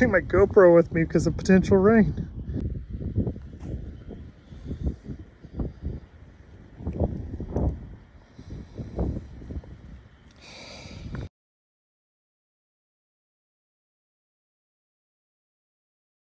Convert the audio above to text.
bring my GoPro with me because of potential rain.